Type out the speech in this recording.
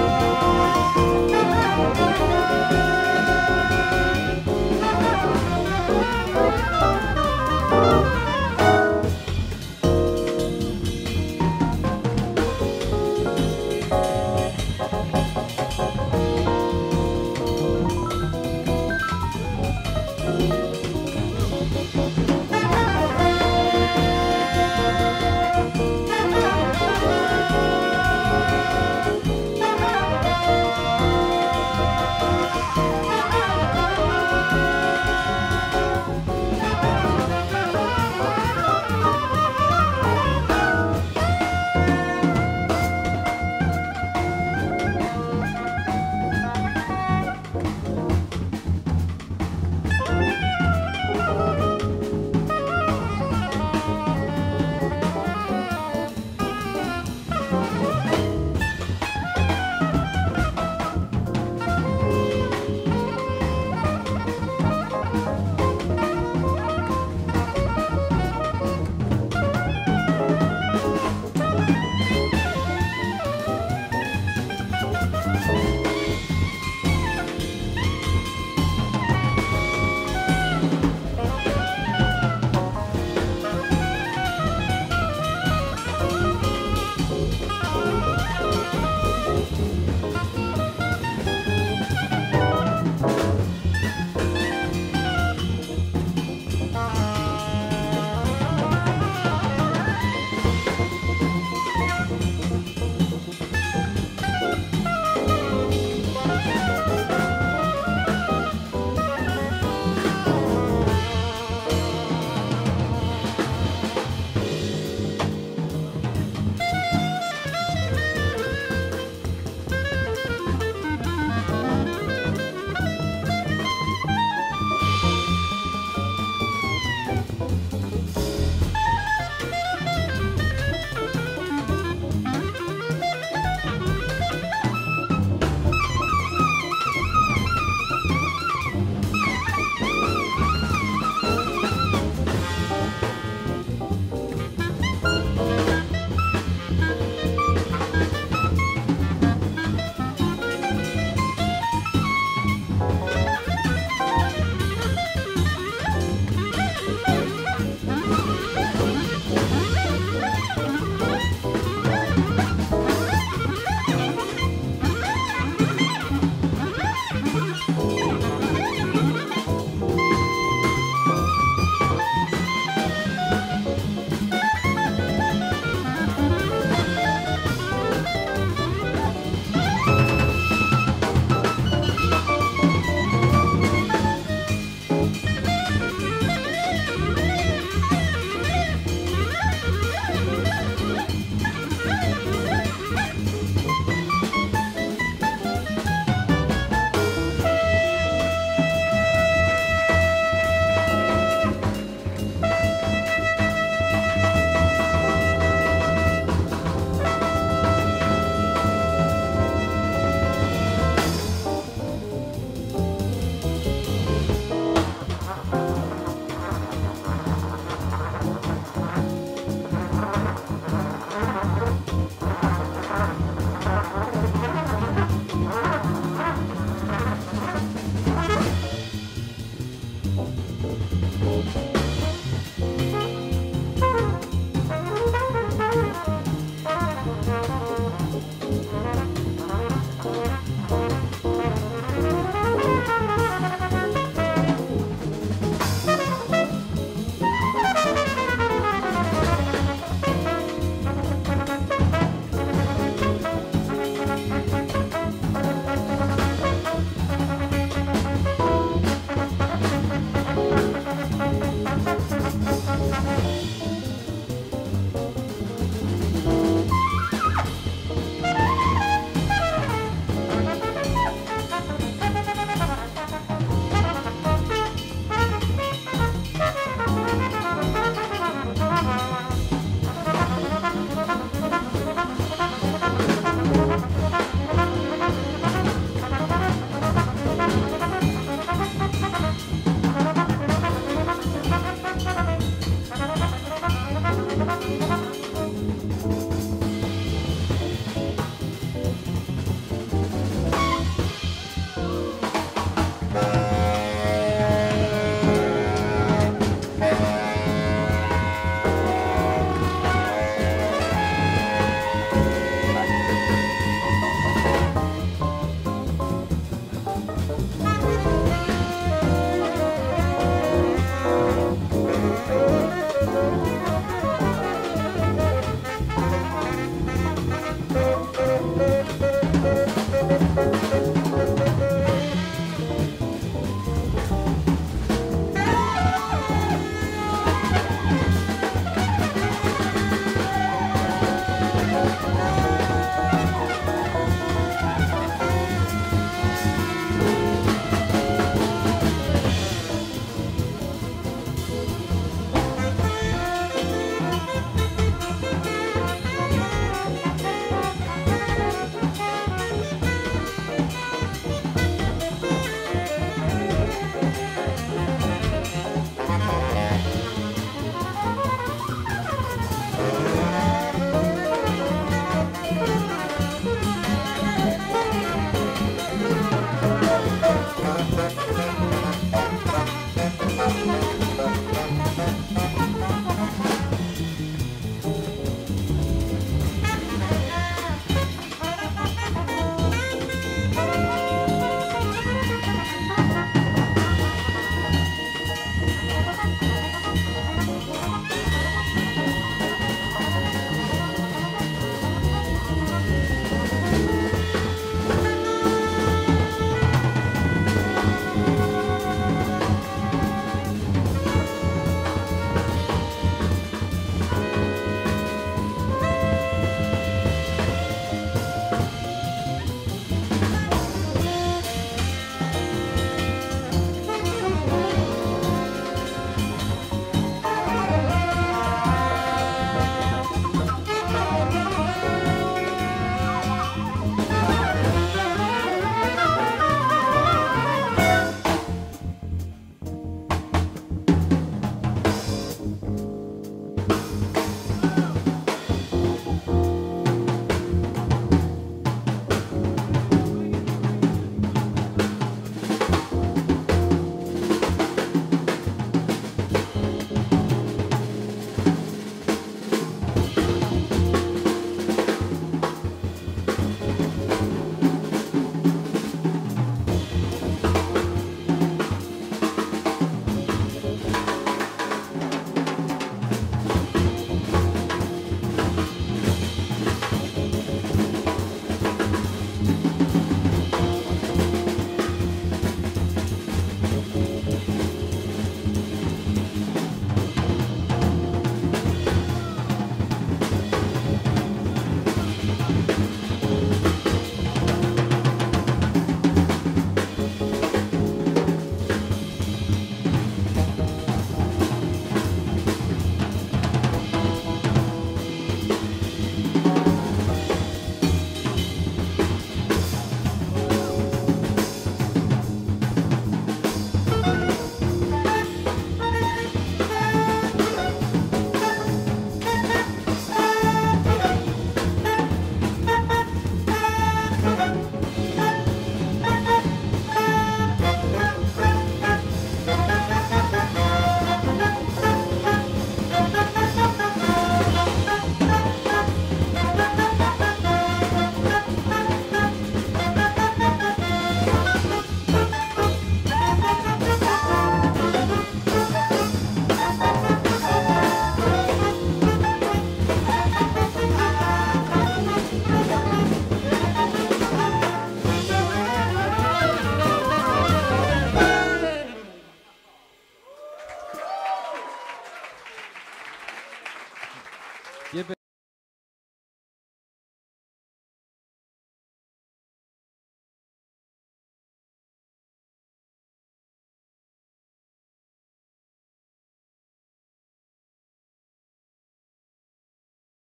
Bye. Thank